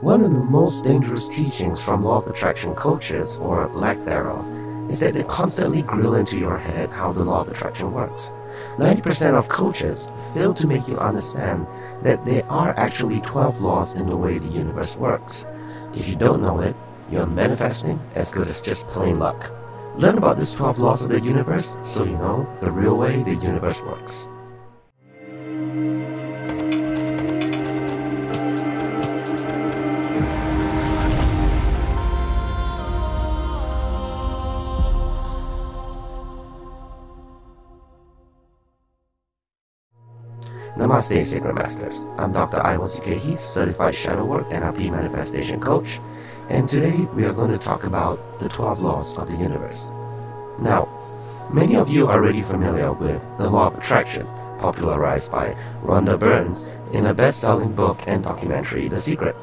One of the most dangerous teachings from law of attraction coaches, or lack thereof, is that they constantly grill into your head how the law of attraction works. 90% of coaches fail to make you understand that there are actually 12 laws in the way the universe works. If you don't know it, you're manifesting as good as just plain luck. Learn about these 12 laws of the universe so you know the real way the universe works. Namaste, Sacred Masters. I'm Dr. Aiwass Ukehi, Certified Shadow Work NLP Manifestation Coach, and today we are going to talk about the 12 laws of the universe. Now, many of you are already familiar with the law of attraction, popularized by Rhonda Burns in a best-selling book and documentary, The Secret.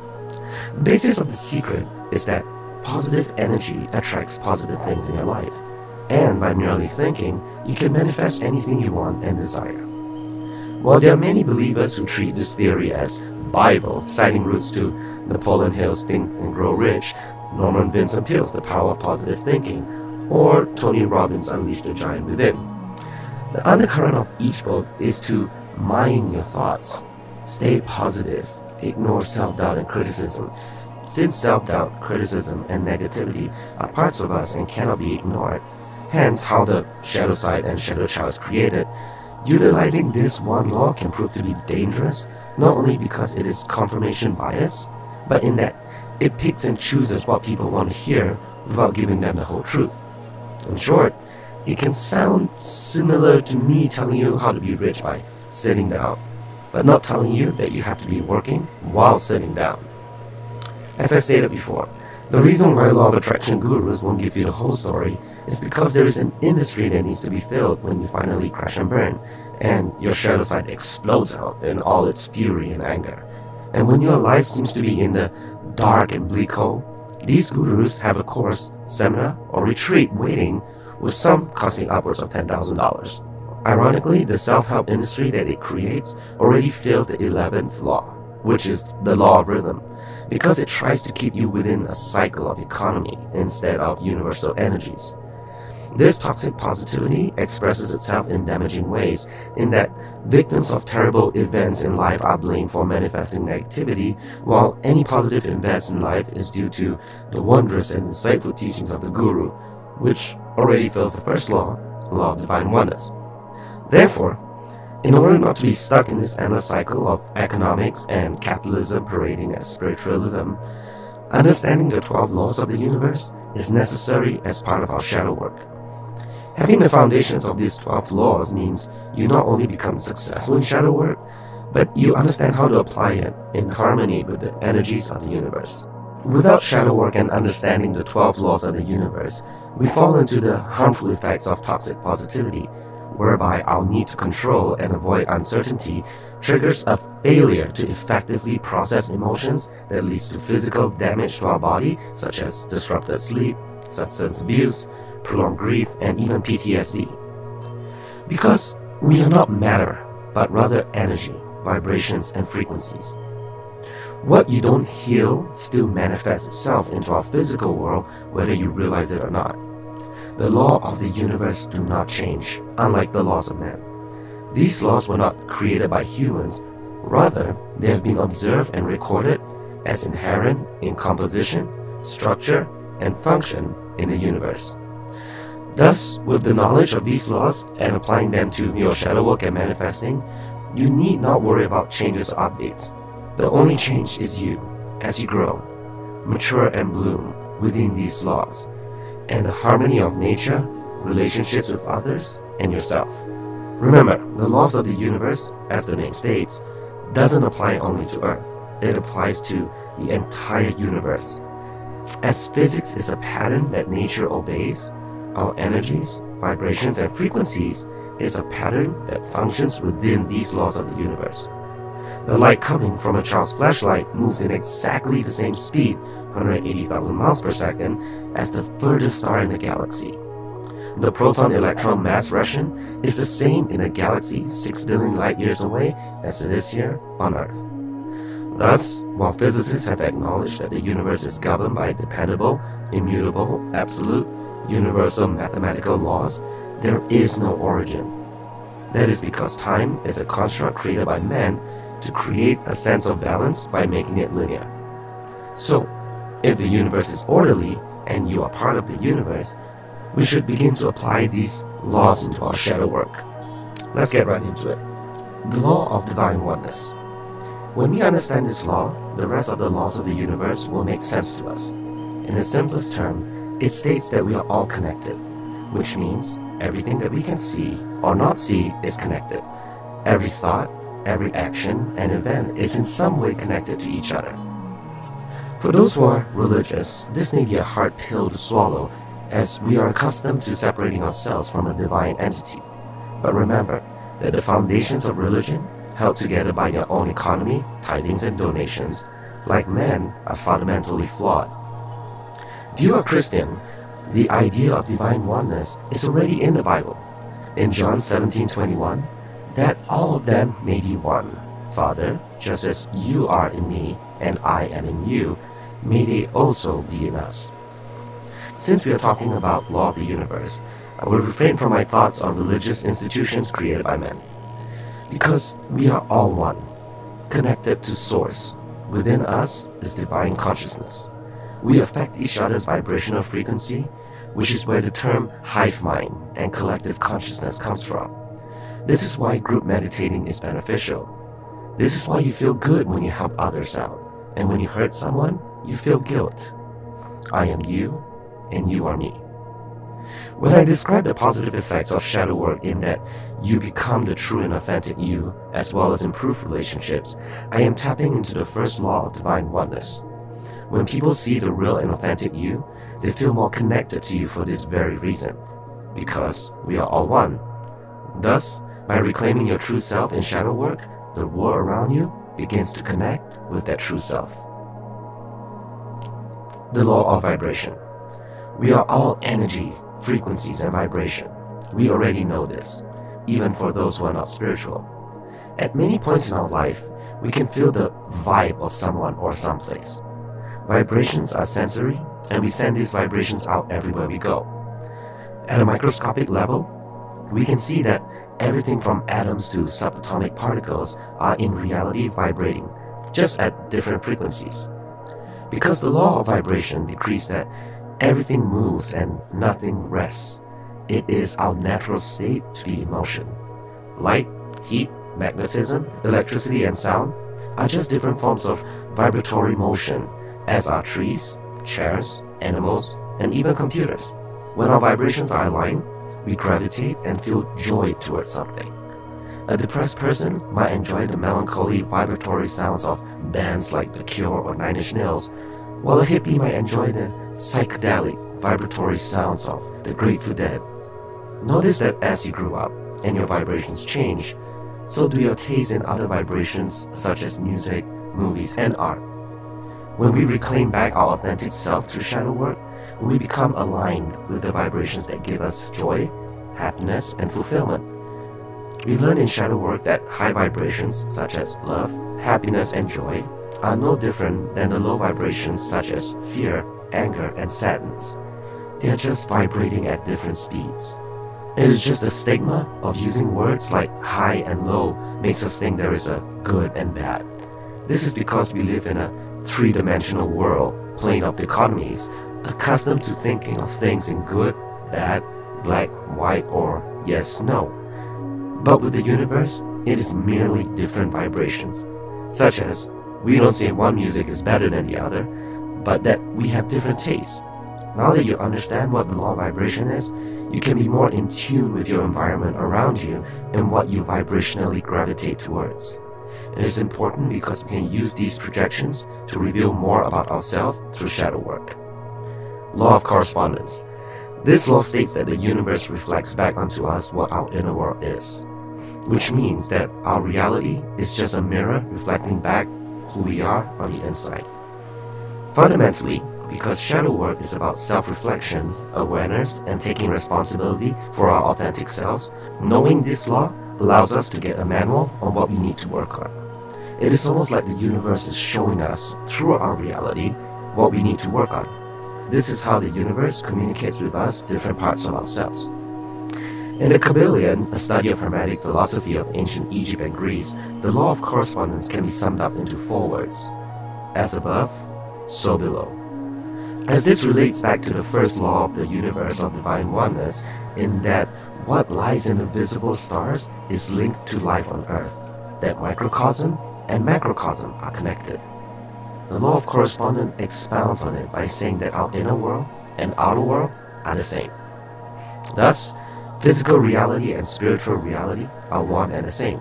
The basis of The Secret is that positive energy attracts positive things in your life, and by merely thinking, you can manifest anything you want and desire. While there are many believers who treat this theory as Bible, citing roots to Napoleon Hill's Think and Grow Rich, Norman Vincent Peale's The Power of Positive Thinking, or Tony Robbins' Unleash the Giant Within. The undercurrent of each book is to mind your thoughts, stay positive, ignore self-doubt and criticism. Since self-doubt, criticism, and negativity are parts of us and cannot be ignored, hence how the shadow side and shadow child is created, Utilizing this one law can prove to be dangerous, not only because it is confirmation bias, but in that it picks and chooses what people want to hear without giving them the whole truth. In short, it can sound similar to me telling you how to be rich by sitting down, but not telling you that you have to be working while sitting down. As I stated before, the reason why law of attraction gurus won't give you the whole story is because there is an industry that needs to be filled when you finally crash and burn, and your shadow side explodes out in all its fury and anger. And when your life seems to be in the dark and bleak hole, these gurus have a course, seminar, or retreat waiting, with some costing upwards of $10,000. Ironically, the self-help industry that it creates already fails the 11th law, which is the law of rhythm, because it tries to keep you within a cycle of economy instead of universal energies. This toxic positivity expresses itself in damaging ways, in that victims of terrible events in life are blamed for manifesting negativity, while any positive events in life is due to the wondrous and insightful teachings of the Guru, which already fills the first law, law of divine oneness. Therefore, in order not to be stuck in this endless cycle of economics and capitalism parading as spiritualism, understanding the 12 laws of the universe is necessary as part of our shadow work. Having the foundations of these 12 laws means you not only become successful in shadow work, but you understand how to apply it in harmony with the energies of the universe. Without shadow work and understanding the 12 laws of the universe, we fall into the harmful effects of toxic positivity whereby our need to control and avoid uncertainty triggers a failure to effectively process emotions that leads to physical damage to our body, such as disrupted sleep, substance abuse, prolonged grief, and even PTSD. Because we are not matter, but rather energy, vibrations, and frequencies. What you don't heal still manifests itself into our physical world, whether you realize it or not. The law of the universe do not change, unlike the laws of man. These laws were not created by humans, rather, they have been observed and recorded as inherent in composition, structure, and function in the universe. Thus, with the knowledge of these laws and applying them to your shadow work and manifesting, you need not worry about changes or updates. The only change is you, as you grow, mature and bloom within these laws and the harmony of nature, relationships with others, and yourself. Remember, the laws of the universe, as the name states, doesn't apply only to Earth. It applies to the entire universe. As physics is a pattern that nature obeys, our energies, vibrations, and frequencies is a pattern that functions within these laws of the universe. The light coming from a child's flashlight moves in exactly the same speed, 180,000 miles per second, as the furthest star in the galaxy. The proton-electron mass ration is the same in a galaxy 6 billion light years away as it is here on Earth. Thus, while physicists have acknowledged that the universe is governed by dependable, immutable, absolute, universal mathematical laws, there is no origin. That is because time is a construct created by man to create a sense of balance by making it linear. So, if the universe is orderly and you are part of the universe, we should begin to apply these laws into our shadow work. Let's get right into it. The law of divine oneness. When we understand this law, the rest of the laws of the universe will make sense to us. In the simplest term, it states that we are all connected, which means everything that we can see or not see is connected. Every thought, every action and event is in some way connected to each other. For those who are religious, this may be a hard pill to swallow as we are accustomed to separating ourselves from a divine entity. But remember that the foundations of religion, held together by your own economy, tithings and donations, like men, are fundamentally flawed. If you are Christian, the idea of divine oneness is already in the Bible. In John 17:21, that all of them may be one. Father, just as you are in me and I am in you, may they also be in us. Since we are talking about law of the universe, I will refrain from my thoughts on religious institutions created by men. Because we are all one, connected to source. Within us is divine consciousness. We affect each other's vibrational frequency, which is where the term hive mind and collective consciousness comes from. This is why group meditating is beneficial. This is why you feel good when you help others out. And when you hurt someone, you feel guilt. I am you, and you are me. When I describe the positive effects of shadow work in that you become the true and authentic you, as well as improve relationships, I am tapping into the first law of divine oneness. When people see the real and authentic you, they feel more connected to you for this very reason, because we are all one. Thus, by reclaiming your true self in shadow work, the world around you begins to connect with that true self. The law of vibration. We are all energy, frequencies, and vibration. We already know this, even for those who are not spiritual. At many points in our life, we can feel the vibe of someone or someplace. Vibrations are sensory, and we send these vibrations out everywhere we go. At a microscopic level, we can see that everything from atoms to subatomic particles are in reality vibrating, just at different frequencies. Because the law of vibration decrees that everything moves and nothing rests, it is our natural state to be in motion. Light, heat, magnetism, electricity, and sound are just different forms of vibratory motion, as are trees, chairs, animals, and even computers. When our vibrations are aligned, we gravitate and feel joy towards something. A depressed person might enjoy the melancholy vibratory sounds of bands like The Cure or Nine Inch Nails, while a hippie might enjoy the psychedelic vibratory sounds of The Grateful Dead. Notice that as you grew up and your vibrations change, so do your tastes in other vibrations such as music, movies, and art. When we reclaim back our authentic self through shadow work, we become aligned with the vibrations that give us joy, happiness, and fulfillment. We learn in shadow work that high vibrations such as love, happiness, and joy are no different than the low vibrations such as fear, anger, and sadness. They are just vibrating at different speeds. It is just a stigma of using words like high and low makes us think there is a good and bad. This is because we live in a three-dimensional world, plane of dichotomies, accustomed to thinking of things in good, bad, black, white, or yes, no. But with the universe, it is merely different vibrations, such as we don't say one music is better than the other, but that we have different tastes. Now that you understand what the law of vibration is, you can be more in tune with your environment around you and what you vibrationally gravitate towards. It is important because we can use these projections to reveal more about ourselves through shadow work. Law of correspondence. This law states that the universe reflects back onto us what our inner world is, which means that our reality is just a mirror reflecting back who we are on the inside. Fundamentally, because shadow work is about self-reflection, awareness, and taking responsibility for our authentic selves, knowing this law allows us to get a manual on what we need to work on. It is almost like the universe is showing us, through our reality, what we need to work on. This is how the universe communicates with us different parts of ourselves. In the Kybalion, a study of Hermetic philosophy of ancient Egypt and Greece, the law of correspondence can be summed up into four words. As above, so below. As this relates back to the first law of the universe of divine oneness, in that what lies in the visible stars is linked to life on earth, that microcosm and macrocosm are connected. The law of correspondence expounds on it by saying that our inner world and outer world are the same. Thus, physical reality and spiritual reality are one and the same.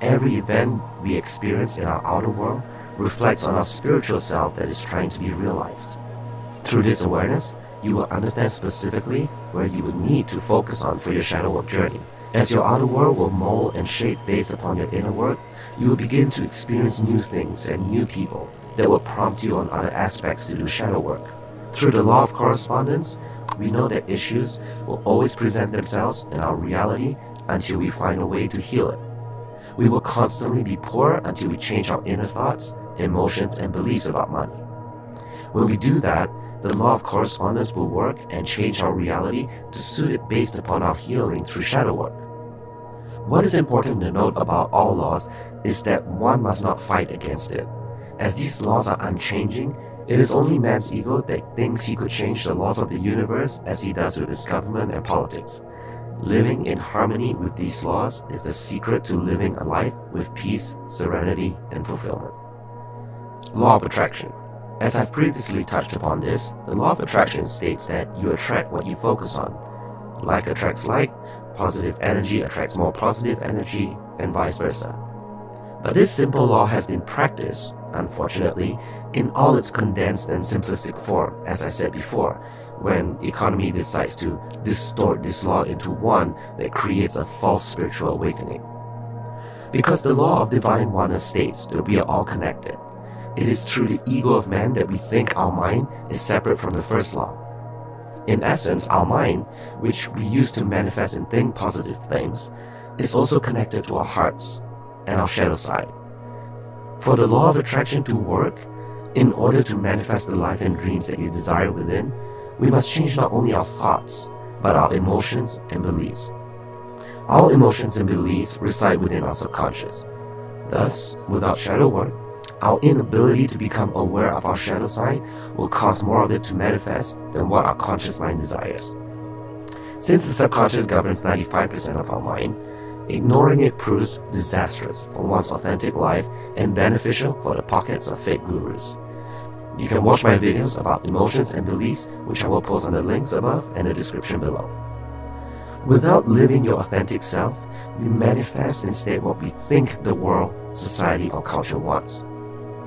Every event we experience in our outer world reflects on our spiritual self that is trying to be realized. Through this awareness, you will understand specifically where you would need to focus on for your shadow work journey. As your outer world will mold and shape based upon your inner work, you will begin to experience new things and new people that will prompt you on other aspects to do shadow work. Through the law of correspondence, we know that issues will always present themselves in our reality until we find a way to heal it. We will constantly be poor until we change our inner thoughts, emotions, and beliefs about money. When we do that, the law of correspondence will work and change our reality to suit it based upon our healing through shadow work. What is important to note about all laws is that one must not fight against it. As these laws are unchanging, it is only man's ego that thinks he could change the laws of the universe as he does with his government and politics. Living in harmony with these laws is the secret to living a life with peace, serenity, and fulfillment. Law of Attraction As I've previously touched upon this, the law of attraction states that you attract what you focus on. Like attracts like, positive energy attracts more positive energy, and vice versa. But this simple law has been practiced, unfortunately, in all its condensed and simplistic form, as I said before, when economy decides to distort this law into one that creates a false spiritual awakening. Because the law of divine oneness states that we are all connected. It is through the ego of man that we think our mind is separate from the first law. In essence, our mind, which we use to manifest and think positive things, is also connected to our hearts and our shadow side. For the law of attraction to work, in order to manifest the life and dreams that you desire within, we must change not only our thoughts, but our emotions and beliefs. All emotions and beliefs reside within our subconscious. Thus, without shadow work, our inability to become aware of our shadow side will cause more of it to manifest than what our conscious mind desires. Since the subconscious governs 95% of our mind, ignoring it proves disastrous for one's authentic life and beneficial for the pockets of fake gurus. You can watch my videos about emotions and beliefs, which I will post on the links above and the description below. Without living your authentic self, we manifest instead what we think the world, society, or culture wants.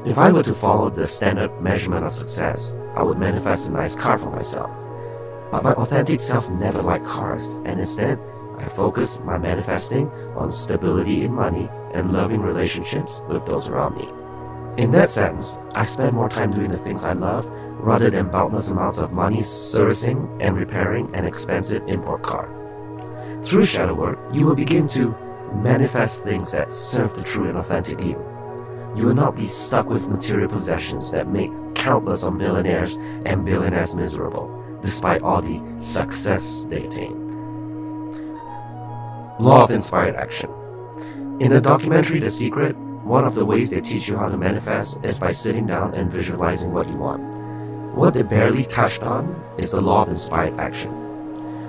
If I were to follow the standard measurement of success, I would manifest a nice car for myself. But my authentic self never liked cars, and instead, I focus my manifesting on stability in money and loving relationships with those around me. In that sense, I spend more time doing the things I love rather than boundless amounts of money servicing and repairing an expensive import car. Through shadow work, you will begin to manifest things that serve the true and authentic you. You will not be stuck with material possessions that make countless of millionaires and billionaires miserable, despite all the success they attain. Law of Inspired Action In the documentary The Secret, one of the ways they teach you how to manifest is by sitting down and visualizing what you want. What they barely touched on is the law of inspired action,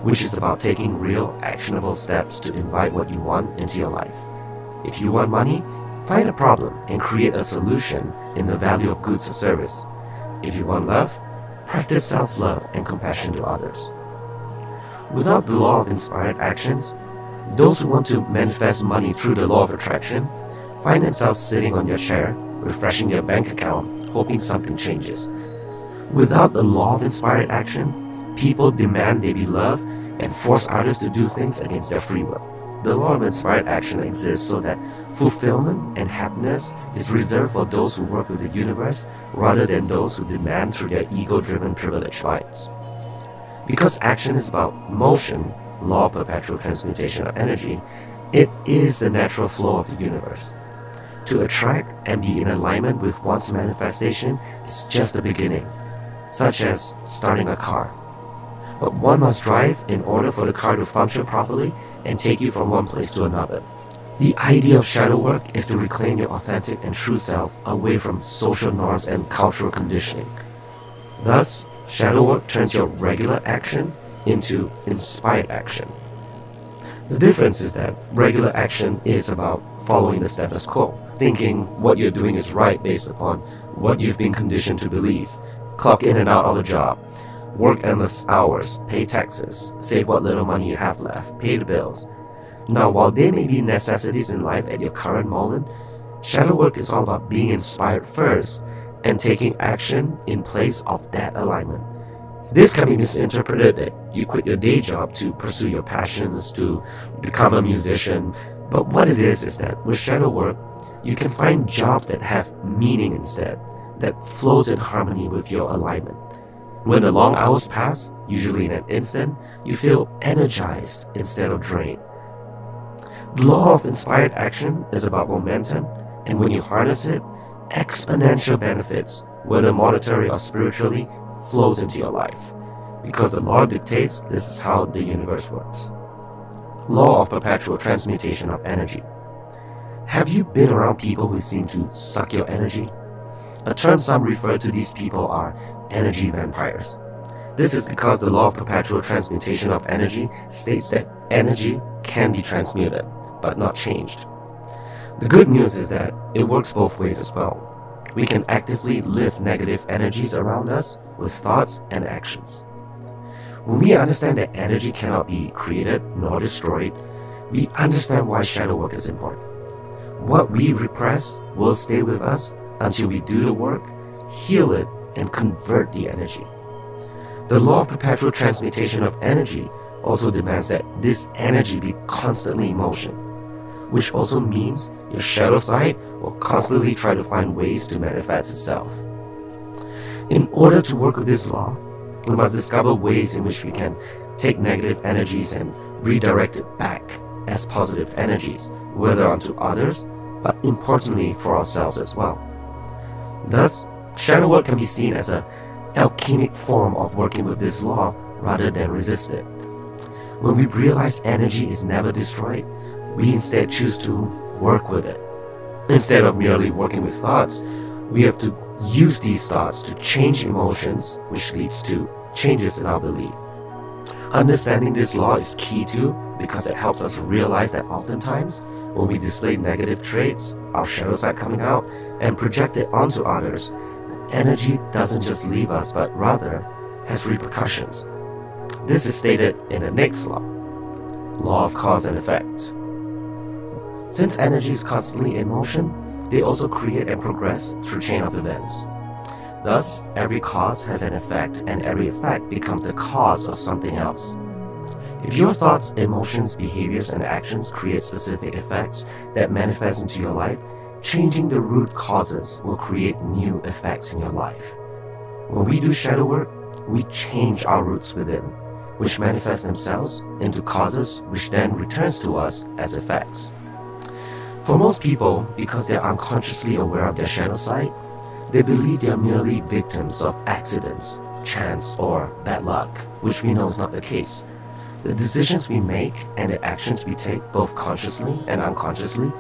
which is about taking real, actionable steps to invite what you want into your life. If you want money, Find a problem and create a solution in the value of goods or service. If you want love, practice self-love and compassion to others. Without the law of inspired actions, those who want to manifest money through the law of attraction find themselves sitting on their chair, refreshing their bank account, hoping something changes. Without the law of inspired action, people demand they be loved and force others to do things against their free will. The law of inspired action exists so that fulfillment and happiness is reserved for those who work with the universe rather than those who demand through their ego-driven privileged minds. Because action is about motion, law of perpetual transmutation of energy, it is the natural flow of the universe. to attract and be in alignment with one's manifestation is just the beginning, such as starting a car. But one must drive in order for the car to function properly and take you from one place to another. The idea of shadow work is to reclaim your authentic and true self away from social norms and cultural conditioning. Thus, shadow work turns your regular action into inspired action. The difference is that regular action is about following the status quo, thinking what you're doing is right based upon what you've been conditioned to believe, clock in and out of a job, work endless hours, pay taxes, save what little money you have left, pay the bills. Now, while they may be necessities in life at your current moment, shadow work is all about being inspired first and taking action in place of that alignment. This can be misinterpreted that you quit your day job to pursue your passions, to become a musician. But what it is is that with shadow work, you can find jobs that have meaning instead, that flows in harmony with your alignment. When the long hours pass, usually in an instant, you feel energized instead of drained. The law of inspired action is about momentum, and when you harness it, exponential benefits, whether monetary or spiritually, flows into your life because the law dictates this is how the universe works. Law of perpetual transmutation of energy. Have you been around people who seem to suck your energy? A term some refer to these people are energy vampires. This is because the law of perpetual transmutation of energy states that energy can be transmuted, but not changed. The good news is that it works both ways as well we can actively lift negative energies around us with thoughts and actions. When we understand that energy cannot be created nor destroyed, we understand why shadow work is important. What we repress will stay with us until we do the work, heal it, and convert the energy. The law of perpetual transmutation of energy also demands that this energy be constantly in motion which also means your shadow side will constantly try to find ways to manifest itself. In order to work with this law, we must discover ways in which we can take negative energies and redirect it back as positive energies, whether onto others, but importantly for ourselves as well. Thus, shadow work can be seen as a alchemic form of working with this law rather than resist it. When we realize energy is never destroyed, we instead choose to work with it. Instead of merely working with thoughts, we have to use these thoughts to change emotions, which leads to changes in our belief. Understanding this law is key too because it helps us realize that oftentimes when we display negative traits, our shadow side coming out, and project it onto others, the energy doesn't just leave us but rather has repercussions. This is stated in the next law, law of cause and effect. Since energy is constantly in motion, they also create and progress through chain of events. Thus, every cause has an effect, and every effect becomes the cause of something else. If your thoughts, emotions, behaviors, and actions create specific effects that manifest into your life, changing the root causes will create new effects in your life. When we do shadow work, we change our roots within, which manifest themselves into causes which then returns to us as effects. For most people, because they're unconsciously aware of their shadow side, they believe they are merely victims of accidents, chance, or bad luck, which we know is not the case. The decisions we make and the actions we take, both consciously and unconsciously,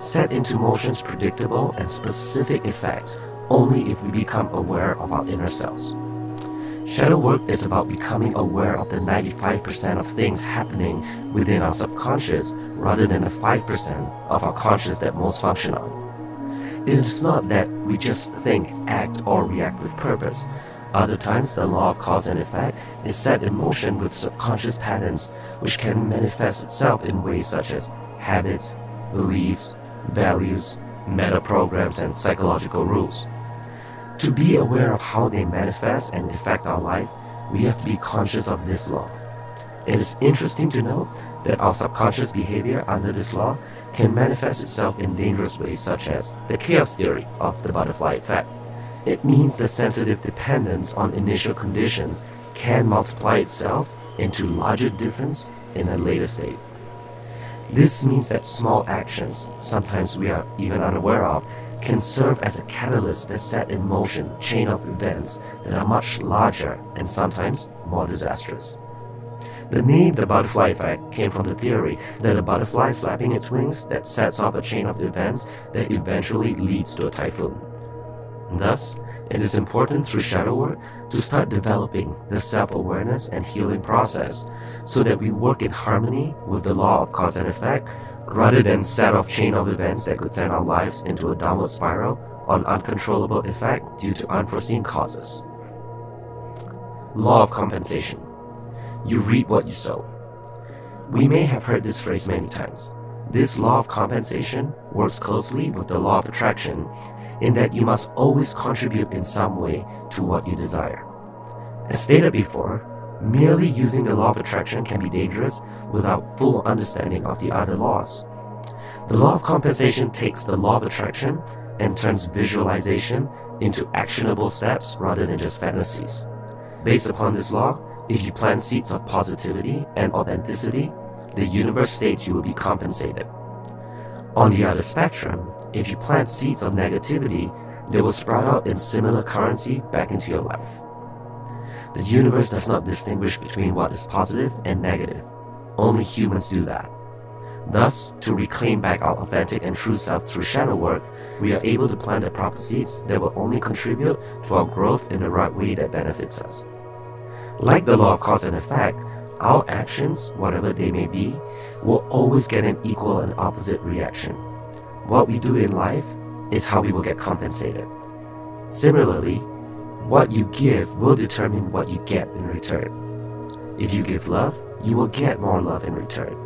set into motion's predictable and specific effects only if we become aware of our inner selves. Shadow work is about becoming aware of the 95% of things happening within our subconscious rather than the 5% of our conscious that most function on. It is not that we just think, act, or react with purpose. Other times, the law of cause and effect is set in motion with subconscious patterns which can manifest itself in ways such as habits, beliefs, values, meta programs, and psychological rules. To be aware of how they manifest and affect our life, we have to be conscious of this law. It is interesting to note that our subconscious behavior under this law can manifest itself in dangerous ways such as the chaos theory of the butterfly effect. It means the sensitive dependence on initial conditions can multiply itself into larger difference in a later state. This means that small actions, sometimes we are even unaware of, can serve as a catalyst that set in motion chain of events that are much larger and sometimes more disastrous. The name the butterfly effect came from the theory that a butterfly flapping its wings that sets off a chain of events that eventually leads to a typhoon. Thus, it is important through shadow work to start developing the self-awareness and healing process so that we work in harmony with the law of cause and effect rather than set off chain of events that could send our lives into a downward spiral on uncontrollable effect due to unforeseen causes. Law of compensation. You reap what you sow. We may have heard this phrase many times. This law of compensation works closely with the law of attraction in that you must always contribute in some way to what you desire. As stated before, merely using the law of attraction can be dangerous without full understanding of the other laws. The law of compensation takes the law of attraction and turns visualization into actionable steps rather than just fantasies. Based upon this law, if you plant seeds of positivity and authenticity, the universe states you will be compensated. On the other spectrum, if you plant seeds of negativity, they will sprout out in similar currency back into your life. The universe does not distinguish between what is positive and negative. Only humans do that. Thus, to reclaim back our authentic and true self through shadow work, we are able to plant the proper seeds that will only contribute to our growth in the right way that benefits us. Like the law of cause and effect, our actions, whatever they may be, will always get an equal and opposite reaction. What we do in life is how we will get compensated. Similarly, what you give will determine what you get in return. If you give love, you will get more love in return.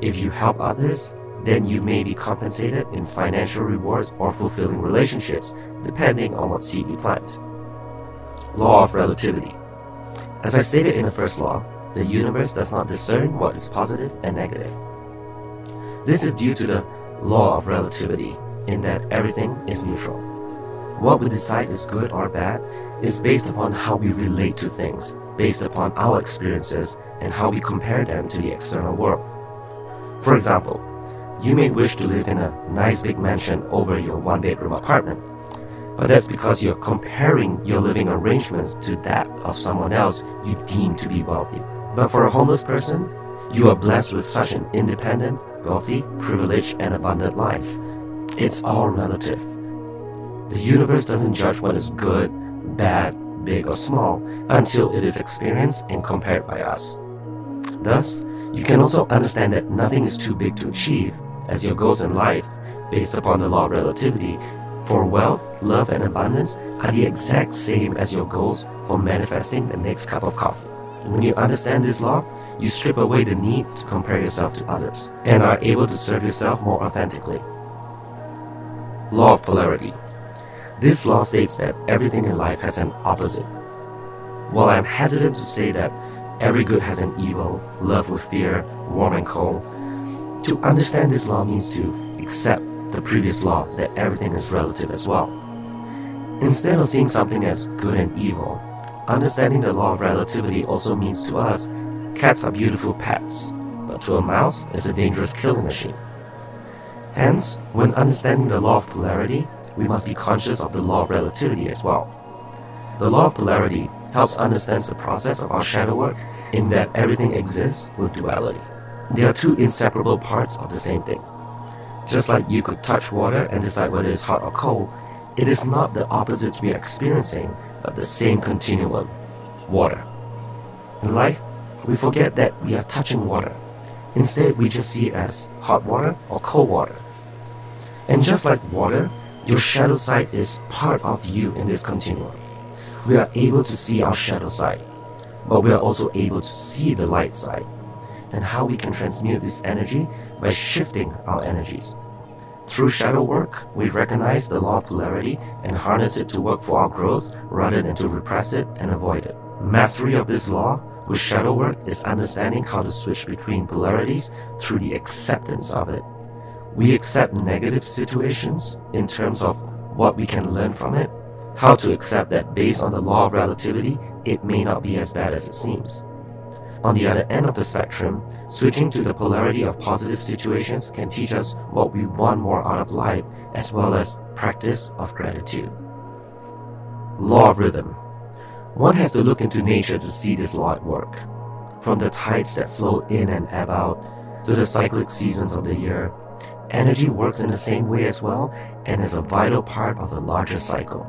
If you help others, then you may be compensated in financial rewards or fulfilling relationships, depending on what seed you plant. Law of Relativity As I stated in the first law, the universe does not discern what is positive and negative. This is due to the law of relativity, in that everything is neutral. What we decide is good or bad is based upon how we relate to things, based upon our experiences, and how we compare them to the external world. For example, you may wish to live in a nice big mansion over your one bedroom apartment, but that's because you're comparing your living arrangements to that of someone else you deem to be wealthy. But for a homeless person, you are blessed with such an independent, wealthy, privileged, and abundant life. It's all relative. The universe doesn't judge what is good, bad, big, or small until it is experienced and compared by us. Thus, you can also understand that nothing is too big to achieve, as your goals in life, based upon the law of relativity, for wealth, love, and abundance are the exact same as your goals for manifesting the next cup of coffee. When you understand this law, you strip away the need to compare yourself to others and are able to serve yourself more authentically. Law of Polarity This law states that everything in life has an opposite. While I'm hesitant to say that every good has an evil, love with fear, warm and cold, to understand this law means to accept the previous law that everything is relative as well. Instead of seeing something as good and evil, Understanding the law of relativity also means to us, cats are beautiful pets, but to a mouse, it's a dangerous killing machine. Hence, when understanding the law of polarity, we must be conscious of the law of relativity as well. The law of polarity helps understand the process of our shadow work in that everything exists with duality. They are two inseparable parts of the same thing. Just like you could touch water and decide whether it's hot or cold, it is not the opposites we are experiencing, but the same continuum water. In life, we forget that we are touching water. Instead, we just see it as hot water or cold water. And just like water, your shadow side is part of you in this continuum. We are able to see our shadow side, but we are also able to see the light side and how we can transmute this energy by shifting our energies. Through shadow work, we recognize the law of polarity and harness it to work for our growth rather than to repress it and avoid it. Mastery of this law with shadow work is understanding how to switch between polarities through the acceptance of it. We accept negative situations in terms of what we can learn from it, how to accept that based on the law of relativity, it may not be as bad as it seems. On the other end of the spectrum, switching to the polarity of positive situations can teach us what we want more out of life as well as practice of gratitude. Law of rhythm. One has to look into nature to see this law at work. From the tides that flow in and ebb out to the cyclic seasons of the year, energy works in the same way as well and is a vital part of the larger cycle.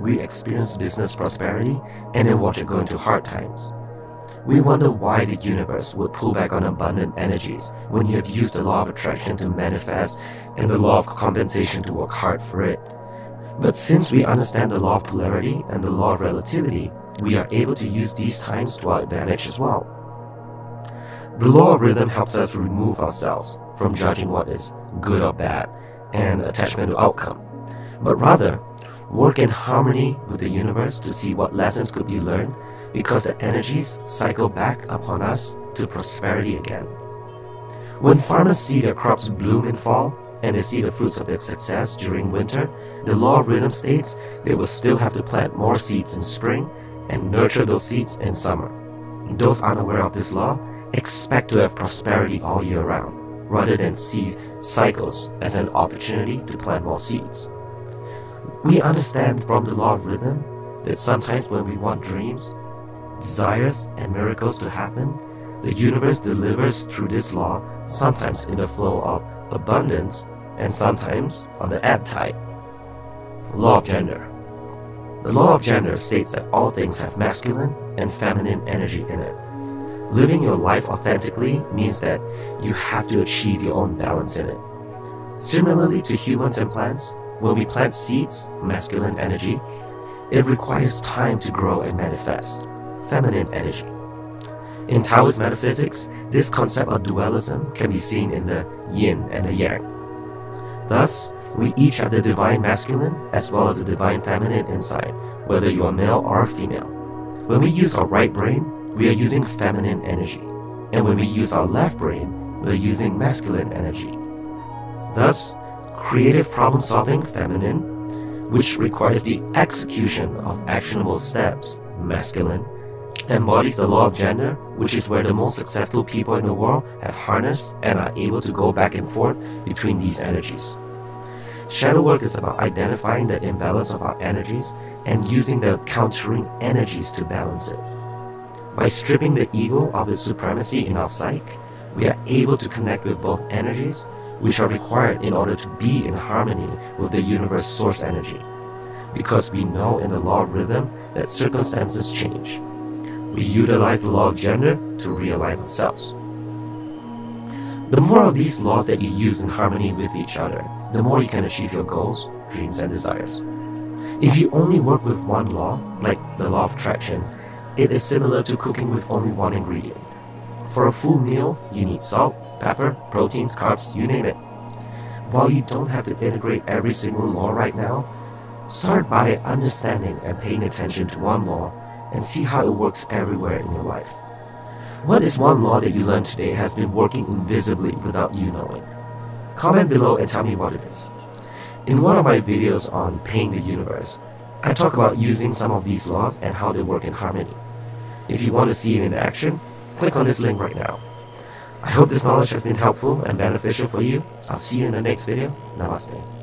We experience business prosperity and then watch it go into hard times. We wonder why the universe would pull back on abundant energies when you have used the law of attraction to manifest and the law of compensation to work hard for it. But since we understand the law of polarity and the law of relativity, we are able to use these times to our advantage as well. The law of rhythm helps us remove ourselves from judging what is good or bad and attachment to outcome, but rather work in harmony with the universe to see what lessons could be learned because the energies cycle back upon us to prosperity again. When farmers see their crops bloom in fall and they see the fruits of their success during winter, the law of rhythm states they will still have to plant more seeds in spring and nurture those seeds in summer. Those unaware of this law expect to have prosperity all year round, rather than see cycles as an opportunity to plant more seeds. We understand from the law of rhythm that sometimes when we want dreams, desires, and miracles to happen, the universe delivers through this law, sometimes in the flow of abundance and sometimes on the ebb tide. Law of Gender The law of gender states that all things have masculine and feminine energy in it. Living your life authentically means that you have to achieve your own balance in it. Similarly to humans and plants, when we plant seeds, masculine energy, it requires time to grow and manifest feminine energy. In Taoist metaphysics, this concept of dualism can be seen in the yin and the yang. Thus, we each have the divine masculine as well as the divine feminine inside, whether you are male or female. When we use our right brain, we are using feminine energy, and when we use our left brain, we are using masculine energy. Thus, creative problem solving, feminine, which requires the execution of actionable steps, masculine, embodies the law of gender, which is where the most successful people in the world have harnessed and are able to go back and forth between these energies. Shadow work is about identifying the imbalance of our energies and using the countering energies to balance it. By stripping the ego of its supremacy in our psyche, we are able to connect with both energies, which are required in order to be in harmony with the universe source energy. Because we know in the law of rhythm that circumstances change, we utilize the law of gender to realign ourselves. The more of these laws that you use in harmony with each other, the more you can achieve your goals, dreams, and desires. If you only work with one law, like the law of attraction, it is similar to cooking with only one ingredient. For a full meal, you need salt, pepper, proteins, carbs, you name it. While you don't have to integrate every single law right now, start by understanding and paying attention to one law and see how it works everywhere in your life. What is one law that you learned today has been working invisibly without you knowing? Comment below and tell me what it is. In one of my videos on Paying the Universe, I talk about using some of these laws and how they work in harmony. If you want to see it in action, click on this link right now. I hope this knowledge has been helpful and beneficial for you. I'll see you in the next video. Namaste.